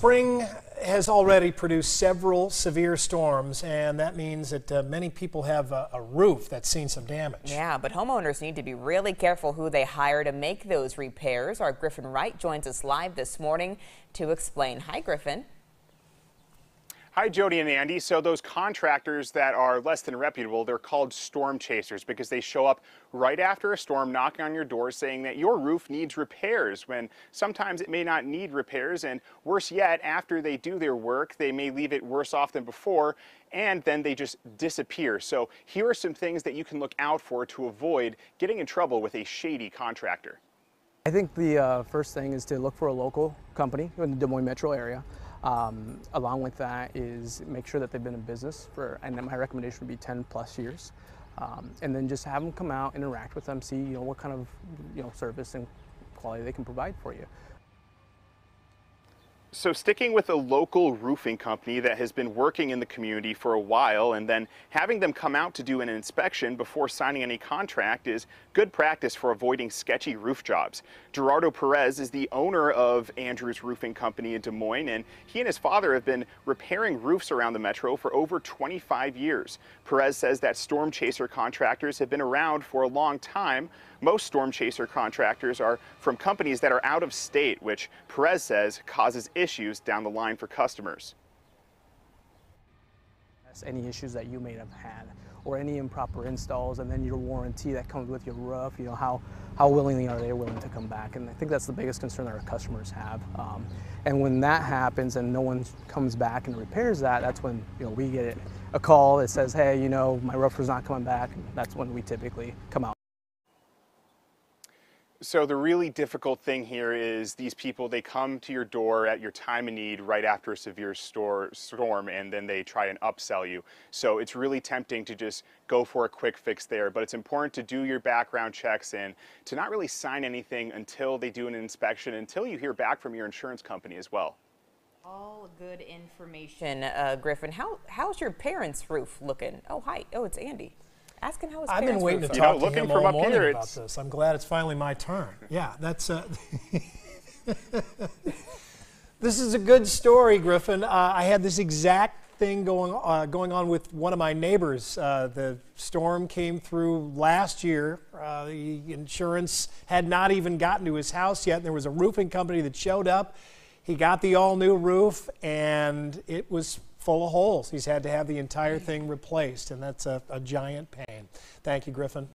spring has already produced several severe storms, and that means that uh, many people have a, a, roof that's seen some damage. Yeah, but homeowners need to be really careful who they hire to make those repairs. Our Griffin Wright joins us live this morning to explain. Hi, Griffin. Hi, Jody and Andy. So those contractors that are less than reputable, they're called storm chasers because they show up right after a storm knocking on your door saying that your roof needs repairs when sometimes it may not need repairs. And worse yet, after they do their work, they may leave it worse off than before and then they just disappear. So here are some things that you can look out for to avoid getting in trouble with a shady contractor. I think the uh, first thing is to look for a local company in the Des Moines metro area. Um, along with that is make sure that they've been in business for, and my recommendation would be 10 plus years. Um, and then just have them come out, interact with them, see you know what kind of you know service and quality they can provide for you. So sticking with a local roofing company that has been working in the community for a while and then having them come out to do an inspection before signing any contract is good practice for avoiding sketchy roof jobs. Gerardo Perez is the owner of Andrews Roofing Company in Des Moines and he and his father have been repairing roofs around the metro for over 25 years. Perez says that storm chaser contractors have been around for a long time. Most storm chaser contractors are from companies that are out of state, which Perez says causes issues down the line for customers. Any issues that you may have had or any improper installs and then your warranty that comes with your roof, you know, how, how willingly are they willing to come back? And I think that's the biggest concern that our customers have. Um, and when that happens and no one comes back and repairs that, that's when, you know, we get a call that says, hey, you know, my roof roofer's not coming back. That's when we typically come out. So the really difficult thing here is these people, they come to your door at your time of need right after a severe store, storm and then they try and upsell you. So it's really tempting to just go for a quick fix there, but it's important to do your background checks and to not really sign anything until they do an inspection, until you hear back from your insurance company as well. All good information, uh, Griffin. How, how's your parents' roof looking? Oh, hi. Oh, it's Andy. Asking how his I've been waiting to talk you know, to looking him from all up morning here, about this. I'm glad it's finally my turn. Yeah, that's. Uh, this is a good story, Griffin. Uh, I had this exact thing going uh, going on with one of my neighbors. Uh, the storm came through last year. Uh, the insurance had not even gotten to his house yet. There was a roofing company that showed up. He got the all new roof, and it was full of holes. He's had to have the entire thing replaced, and that's a, a giant pain. Thank you, Griffin.